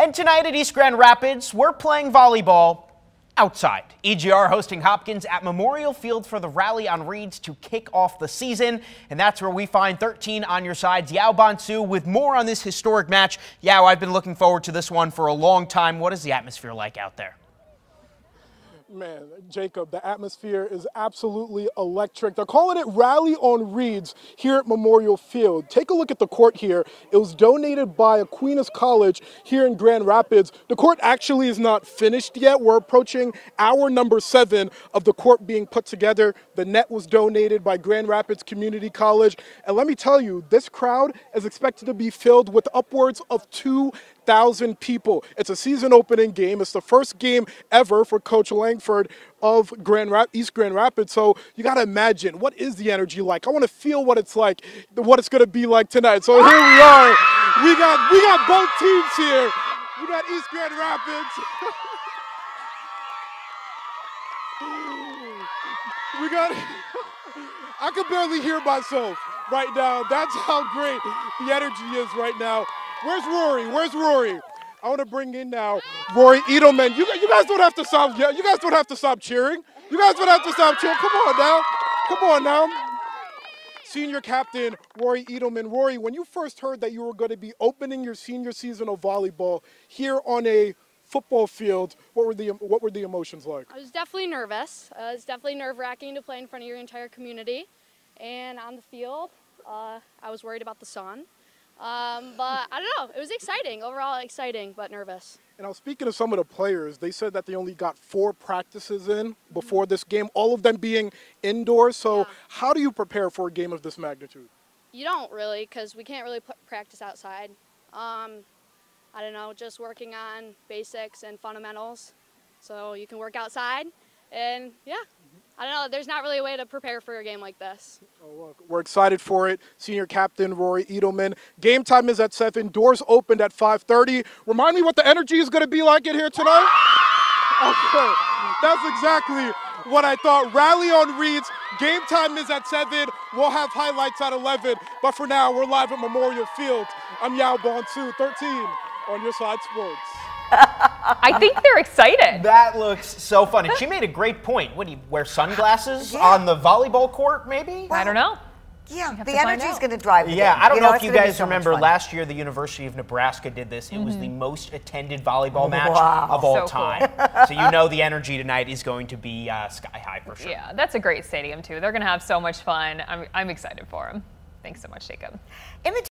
And tonight at East Grand Rapids, we're playing volleyball outside. EGR hosting Hopkins at Memorial Field for the rally on Reeds to kick off the season. And that's where we find 13 on your sides. Yao Bonsu with more on this historic match. Yao, I've been looking forward to this one for a long time. What is the atmosphere like out there? Man, Jacob, the atmosphere is absolutely electric. They're calling it Rally on Reeds here at Memorial Field. Take a look at the court here. It was donated by Aquinas College here in Grand Rapids. The court actually is not finished yet. We're approaching hour number seven of the court being put together. The net was donated by Grand Rapids Community College. And let me tell you, this crowd is expected to be filled with upwards of two thousand people. It's a season opening game. It's the first game ever for Coach Langford of Grand Rap- East Grand Rapids. So you got to imagine what is the energy like. I want to feel what it's like, what it's going to be like tonight. So here we are. We got we got both teams here. We got East Grand Rapids. we got. I can barely hear myself right now. That's how great the energy is right now. Where's Rory? Where's Rory? I want to bring in now Rory Edelman. You, you guys don't have to stop. You guys don't have to stop cheering. You guys don't have to stop cheering. Come on now. Come on now. Senior captain Rory Edelman. Rory, when you first heard that you were going to be opening your senior season of volleyball here on a football field, what were the what were the emotions like? I was definitely nervous. Uh, it's definitely nerve wracking to play in front of your entire community, and on the field, uh, I was worried about the sun. Um, but I don't know. It was exciting. Overall, exciting, but nervous. And I was speaking to some of the players. They said that they only got four practices in before this game, all of them being indoors. So, Yeah. how do you prepare for a game of this magnitude? You don't really, because we can't really practice outside. Um, I don't know, just working on basics and fundamentals. So you can work outside, and yeah, I don't know. There's not really a way to prepare for a game like this. Oh, we're excited for it. Senior captain Rory Edelman. Game time is at seven. Doors opened at 5:30. Remind me what the energy is going to be like in here tonight. Okay, that's exactly what I thought. Rally on Reeds. Game time is at seven. We'll have highlights at 11. But for now, we're live at Memorial Field. I'm Yao Bonsu, 13 on your side sports. I think they're excited. That looks so fun. And she made a great point. What do you wear sunglasses Yeah. on the volleyball court, maybe? I don't know. Yeah, the to energy is going to drive the Yeah, game. I don't You know, if you guys so remember last year the University of Nebraska did this. It was the most attended volleyball match Wow. of all So cool. time. so you know the energy tonight is going to be uh, sky high for sure. Yeah, that's a great stadium too. They're gonna have so much fun. I'm, I'm excited for them. Thanks so much, Jacob. In the